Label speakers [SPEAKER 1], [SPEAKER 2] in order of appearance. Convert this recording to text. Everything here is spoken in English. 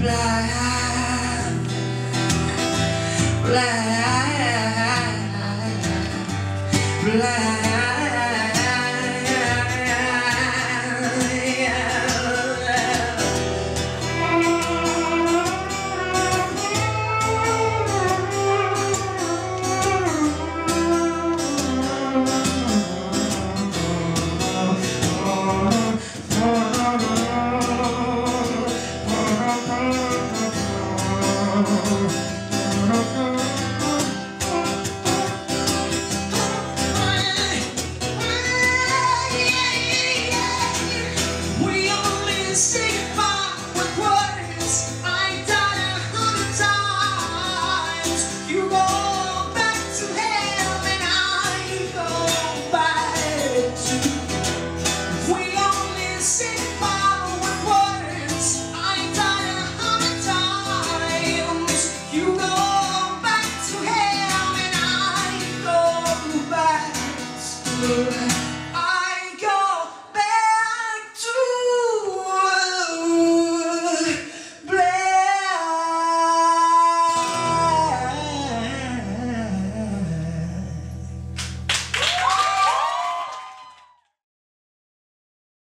[SPEAKER 1] Black, blah, blah. Only you